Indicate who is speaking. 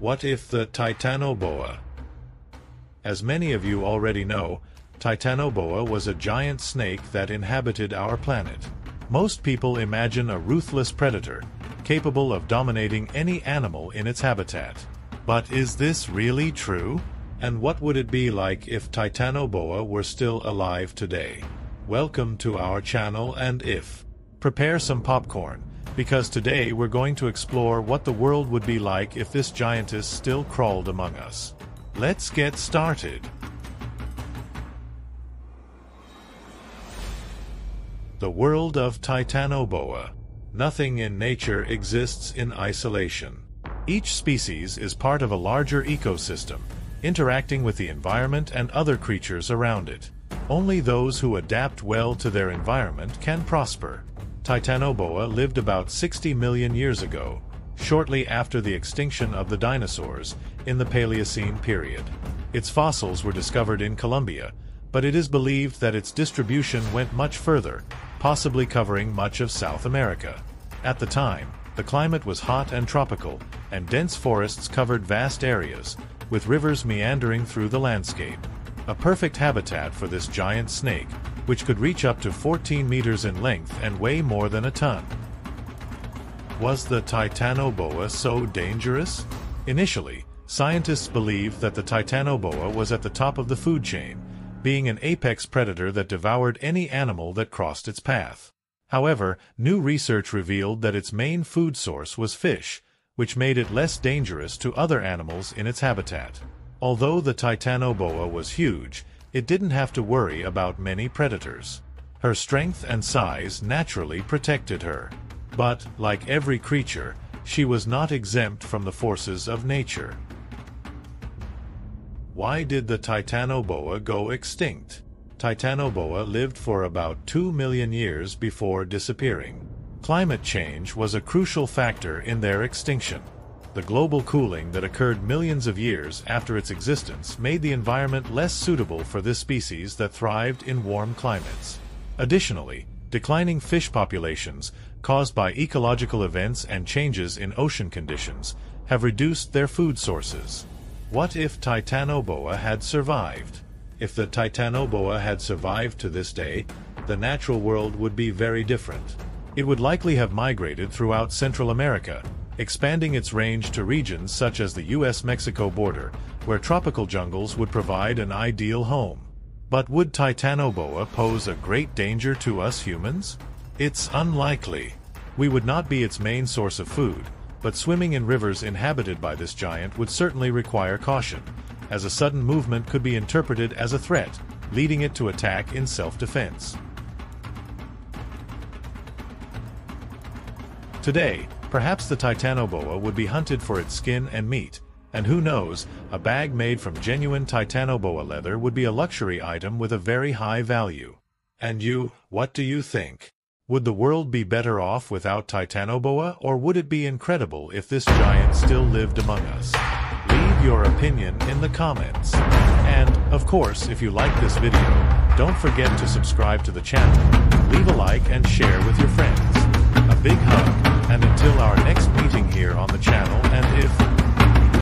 Speaker 1: What if the Titanoboa? As many of you already know, Titanoboa was a giant snake that inhabited our planet. Most people imagine a ruthless predator, capable of dominating any animal in its habitat. But is this really true? And what would it be like if Titanoboa were still alive today? Welcome to our channel and if. Prepare some popcorn, because today we're going to explore what the world would be like if this giantess still crawled among us. Let's get started. The world of Titanoboa. Nothing in nature exists in isolation. Each species is part of a larger ecosystem, interacting with the environment and other creatures around it. Only those who adapt well to their environment can prosper. Titanoboa lived about 60 million years ago, shortly after the extinction of the dinosaurs, in the Paleocene period. Its fossils were discovered in Colombia, but it is believed that its distribution went much further, possibly covering much of South America. At the time, the climate was hot and tropical, and dense forests covered vast areas, with rivers meandering through the landscape. A perfect habitat for this giant snake, which could reach up to 14 meters in length and weigh more than a ton. Was the Titanoboa so dangerous? Initially, scientists believed that the Titanoboa was at the top of the food chain, being an apex predator that devoured any animal that crossed its path. However, new research revealed that its main food source was fish, which made it less dangerous to other animals in its habitat. Although the Titanoboa was huge, it didn't have to worry about many predators. Her strength and size naturally protected her. But, like every creature, she was not exempt from the forces of nature. Why did the Titanoboa go extinct? Titanoboa lived for about 2 million years before disappearing. Climate change was a crucial factor in their extinction. The global cooling that occurred millions of years after its existence made the environment less suitable for this species that thrived in warm climates. Additionally, declining fish populations, caused by ecological events and changes in ocean conditions, have reduced their food sources. What if Titanoboa had survived? If the Titanoboa had survived to this day, the natural world would be very different. It would likely have migrated throughout Central America, expanding its range to regions such as the U.S.-Mexico border, where tropical jungles would provide an ideal home. But would Titanoboa pose a great danger to us humans? It's unlikely. We would not be its main source of food, but swimming in rivers inhabited by this giant would certainly require caution, as a sudden movement could be interpreted as a threat, leading it to attack in self-defense. Today, perhaps the Titanoboa would be hunted for its skin and meat, and who knows, a bag made from genuine Titanoboa leather would be a luxury item with a very high value. And you, what do you think? Would the world be better off without Titanoboa, or would it be incredible if this giant still lived among us? Leave your opinion in the comments. And, of course, if you like this video, don't forget to subscribe to the channel, leave a like and share channel